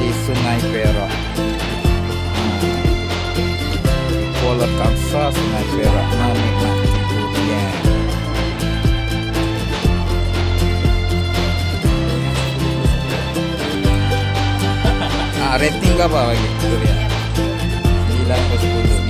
di Sungai Perak Kuala Sungai Perak ah, rating apa lagi durian 9 ke